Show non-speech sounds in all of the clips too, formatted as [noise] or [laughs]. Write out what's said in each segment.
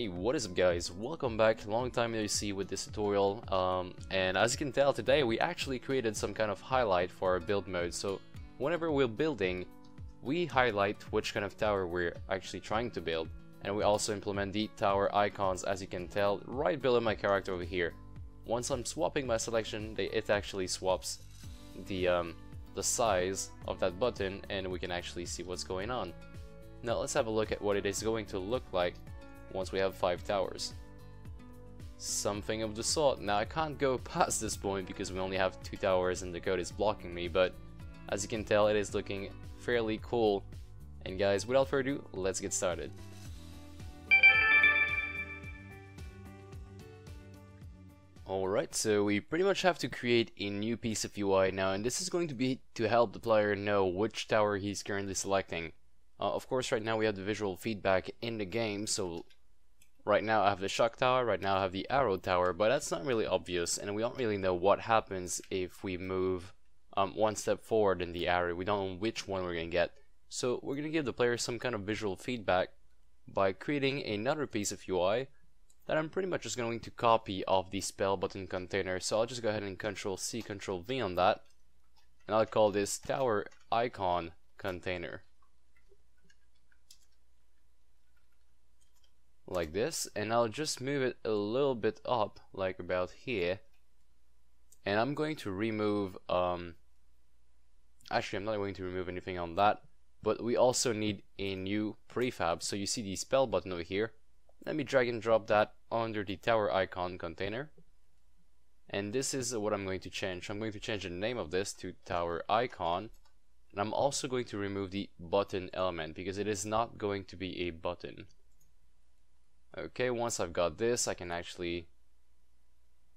Hey, what is up guys? Welcome back, long time no see with this tutorial, um, and as you can tell today we actually created some kind of highlight for our build mode, so whenever we're building, we highlight which kind of tower we're actually trying to build, and we also implement the tower icons as you can tell right below my character over here. Once I'm swapping my selection, it actually swaps the, um, the size of that button and we can actually see what's going on. Now let's have a look at what it is going to look like once we have 5 towers. Something of the sort. Now I can't go [laughs] past this point because we only have 2 towers and the code is blocking me, but as you can tell it is looking fairly cool. And guys, without further ado, let's get started. Alright, so we pretty much have to create a new piece of UI now, and this is going to be to help the player know which tower he's currently selecting. Uh, of course, right now we have the visual feedback in the game, so right now I have the shock tower, right now I have the arrow tower, but that's not really obvious, and we don't really know what happens if we move um, one step forward in the arrow. We don't know which one we're going to get. So we're going to give the player some kind of visual feedback by creating another piece of UI that I'm pretty much just going to copy of the spell button container. So I'll just go ahead and control C, control V on that. And I'll call this tower icon container. Like this and I'll just move it a little bit up like about here. And I'm going to remove um, actually I'm not going to remove anything on that but we also need a new prefab. So you see the spell button over here. Let me drag and drop that under the tower icon container. And this is what I'm going to change. I'm going to change the name of this to tower icon. And I'm also going to remove the button element because it is not going to be a button Okay, once I've got this, I can actually,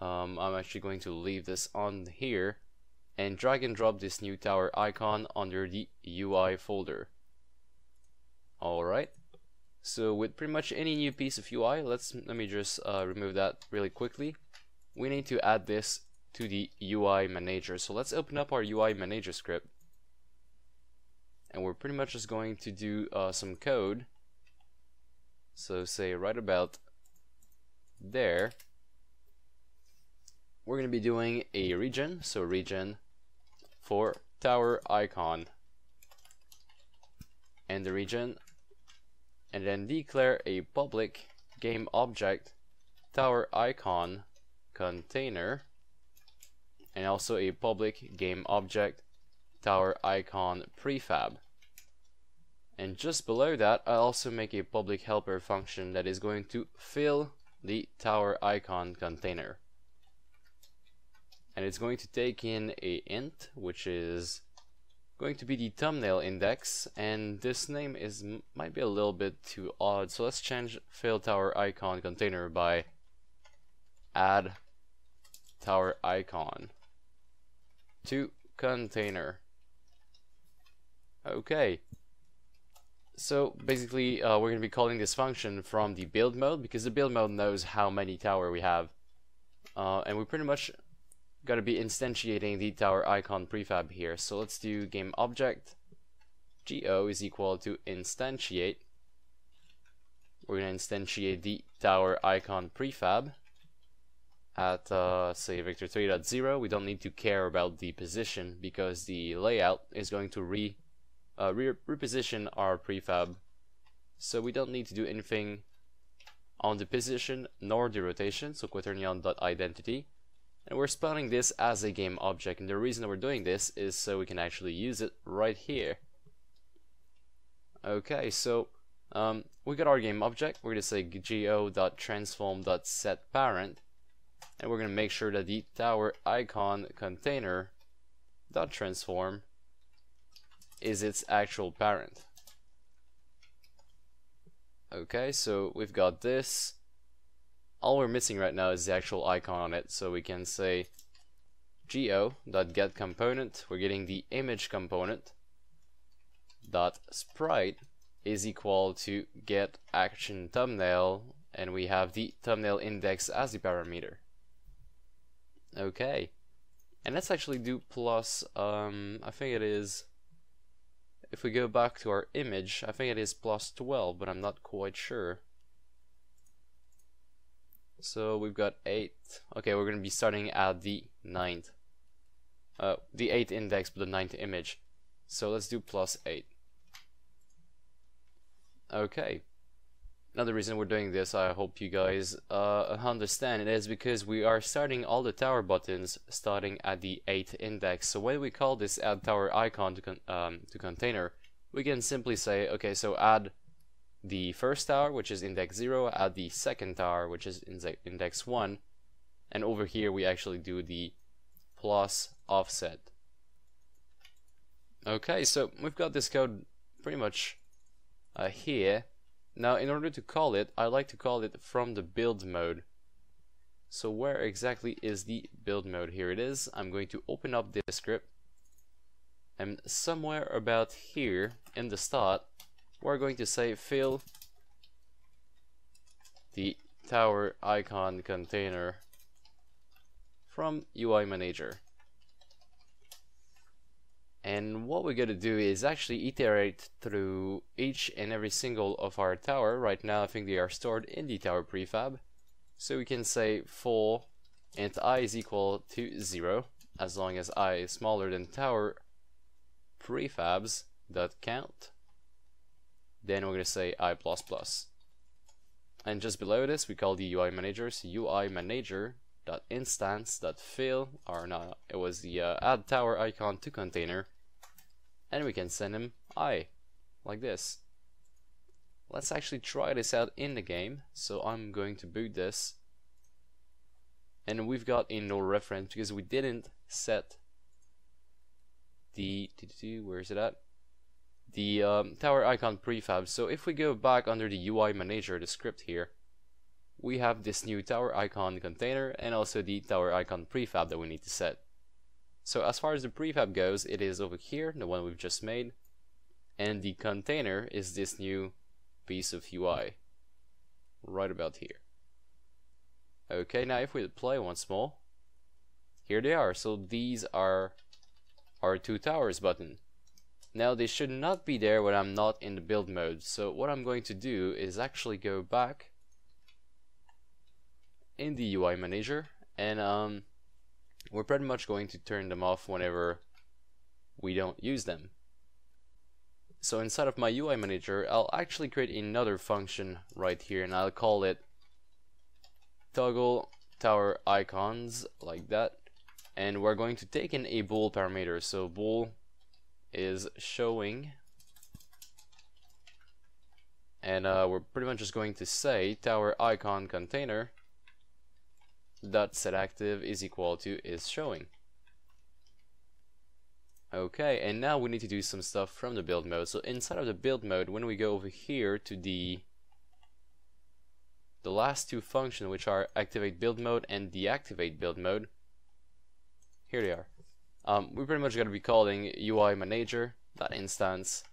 um, I'm actually going to leave this on here and drag and drop this new tower icon under the UI folder. Alright, so with pretty much any new piece of UI, let's let me just uh, remove that really quickly. We need to add this to the UI manager. So let's open up our UI manager script. And we're pretty much just going to do uh, some code so say right about there, we're going to be doing a region, so region for tower icon. And the region and then declare a public game object tower icon container. And also a public game object tower icon prefab and just below that, I also make a public helper function that is going to fill the tower icon container. And it's going to take in a int, which is going to be the thumbnail index, and this name is might be a little bit too odd, so let's change fill tower icon container by add tower icon to container. Okay, so basically, uh, we're going to be calling this function from the build mode because the build mode knows how many tower we have. Uh, and we pretty much got to be instantiating the tower icon prefab here. So let's do game object go is equal to instantiate. We're going to instantiate the tower icon prefab at uh, say vector 3.0. We don't need to care about the position because the layout is going to re uh, re reposition our prefab. So we don't need to do anything on the position nor the rotation so quaternion.identity and we're spawning this as a game object and the reason we're doing this is so we can actually use it right here. Okay so um, we got our game object. We're to say go.transform.setParent and we're going to make sure that the tower icon container dot transform is its actual parent. Okay, so we've got this. All we're missing right now is the actual icon on it, so we can say go.getComponent, we're getting the image component, dot sprite is equal to get action thumbnail, and we have the thumbnail index as the parameter. Okay, and let's actually do plus, um, I think it is if we go back to our image, I think it is plus 12, but I'm not quite sure. So we've got 8. Okay, we're going to be starting at the ninth. Uh, the 8th index, but the ninth image. So let's do plus 8. Okay. Another reason we're doing this, I hope you guys uh, understand, it is because we are starting all the tower buttons starting at the 8th index. So when we call this add tower icon to, con um, to container, we can simply say, okay, so add the first tower, which is index 0, add the second tower, which is index 1, and over here we actually do the plus offset. Okay, so we've got this code pretty much uh, here. Now, in order to call it, I like to call it from the build mode. So where exactly is the build mode? Here it is. I'm going to open up this script. And somewhere about here in the start, we're going to say fill the tower icon container from UI manager. And what we're going to do is actually iterate through each and every single of our tower. Right now I think they are stored in the tower prefab. So we can say for int i is equal to 0 as long as i is smaller than tower prefabs dot count. Then we're going to say i plus plus. And just below this we call the UI manager, so UI manager dot instance dot fill or no it was the uh, add tower icon to container and we can send him I, like this. Let's actually try this out in the game. So I'm going to boot this. And we've got a no reference because we didn't set the, where is it at? The um, tower icon prefab. So if we go back under the UI manager, the script here, we have this new tower icon container and also the tower icon prefab that we need to set. So as far as the prefab goes, it is over here, the one we've just made. And the container is this new piece of UI. Right about here. Okay, now if we play once more, here they are. So these are our two towers button. Now they should not be there when I'm not in the build mode. So what I'm going to do is actually go back in the UI manager and um, we're pretty much going to turn them off whenever we don't use them. So inside of my UI manager, I'll actually create another function right here and I'll call it toggle tower icons like that. And we're going to take in a bool parameter. So bool is showing and uh, we're pretty much just going to say tower icon container dot set active is equal to is showing. Okay, and now we need to do some stuff from the build mode. So inside of the build mode, when we go over here to the the last two functions, which are activate build mode and deactivate build mode, here they are. Um, we're pretty much going to be calling UI manager that instance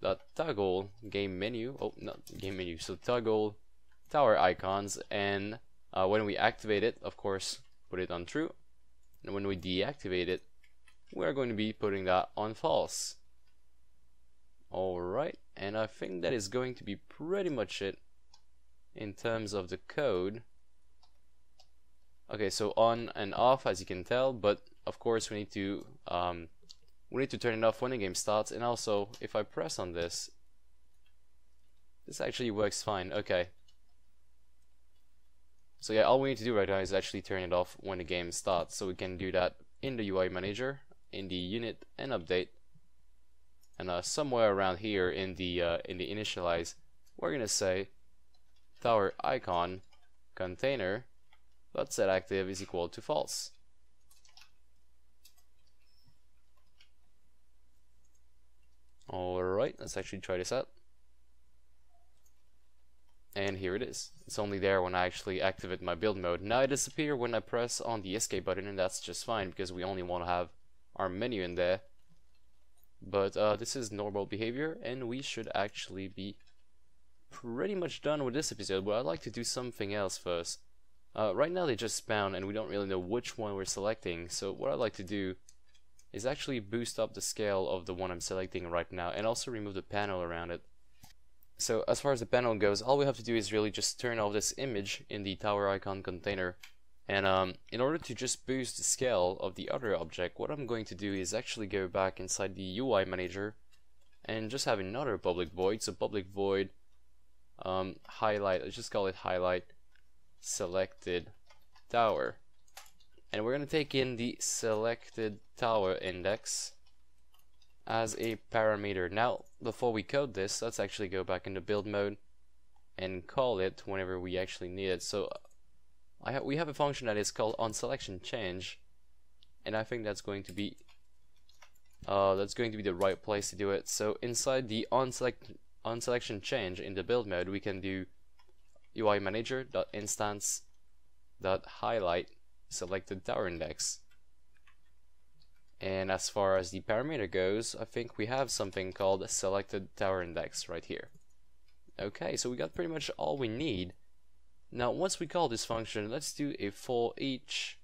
that toggle game menu. Oh, not game menu. So toggle tower icons and uh, when we activate it, of course, put it on true. And when we deactivate it, we're going to be putting that on false. Alright, and I think that is going to be pretty much it in terms of the code. Okay, so on and off as you can tell, but of course we need to um, we need to turn it off when the game starts and also if I press on this this actually works fine. Okay, so yeah, all we need to do right now is actually turn it off when the game starts. So we can do that in the UI manager, in the unit and update. And uh, somewhere around here in the uh, in the initialize, we're gonna say tower icon container dot set active is equal to false. Alright, let's actually try this out and here it is. It's only there when I actually activate my build mode. Now it disappears when I press on the escape button and that's just fine because we only want to have our menu in there. But uh, this is normal behavior and we should actually be pretty much done with this episode, but I'd like to do something else first. Uh, right now they just spawn and we don't really know which one we're selecting, so what I'd like to do is actually boost up the scale of the one I'm selecting right now and also remove the panel around it. So as far as the panel goes, all we have to do is really just turn off this image in the tower icon container. And um, in order to just boost the scale of the other object, what I'm going to do is actually go back inside the UI manager and just have another public void. So public void um, highlight, let's just call it highlight selected tower. And we're going to take in the selected tower index as a parameter. Now, before we code this, let's actually go back into build mode and call it whenever we actually need it. So I ha we have a function that is called onSelectionChange, and I think that's going to be uh, that's going to be the right place to do it. So inside the onSelect onSelectionChange in the build mode, we can do UI manager dot instance dot highlight selected tower index and as far as the parameter goes, I think we have something called selected tower index right here. Okay, so we got pretty much all we need. Now, once we call this function, let's do a for each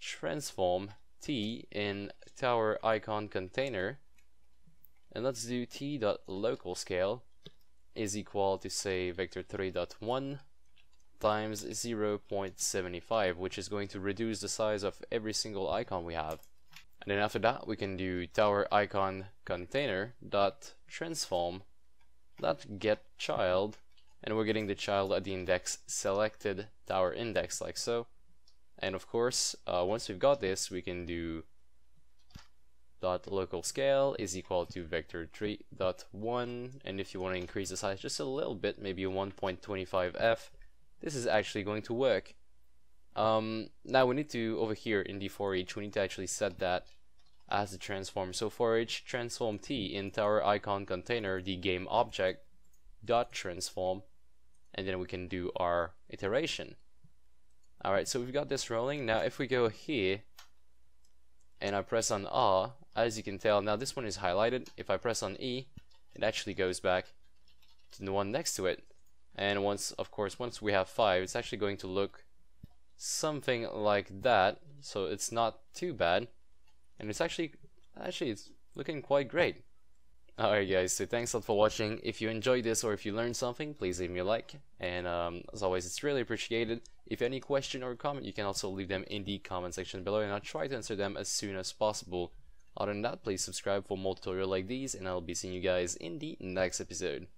transform t in tower icon container. And let's do t dot local scale is equal to say vector 3.1 times 0.75, which is going to reduce the size of every single icon we have. And then after that, we can do tower icon container dot transform dot get child, and we're getting the child at the index selected tower index like so. And of course, uh, once we've got this, we can do dot local scale is equal to vector 3 dot 1 and if you want to increase the size just a little bit maybe 1.25f this is actually going to work. Um, now we need to, over here in the for each, we need to actually set that as a transform. So for each transform t in tower icon container, the game object dot transform, and then we can do our iteration. Alright, so we've got this rolling. Now if we go here, and I press on R, as you can tell, now this one is highlighted. If I press on E, it actually goes back to the one next to it. And once, of course, once we have 5, it's actually going to look something like that so it's not too bad and it's actually actually it's looking quite great. Alright guys so thanks a lot for watching. If you enjoyed this or if you learned something please leave me a like. And um, as always it's really appreciated. If any question or comment you can also leave them in the comment section below and I'll try to answer them as soon as possible. Other than that please subscribe for more tutorials like these and I'll be seeing you guys in the next episode